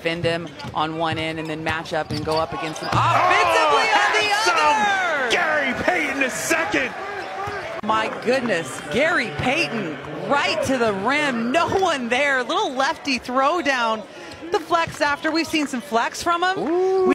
defend him on one end and then match up and go up against him offensively oh, on the oh, other. Gary Payton the second. My goodness, Gary Payton right to the rim. No one there. Little lefty throwdown. the flex after. We've seen some flex from him. Ooh.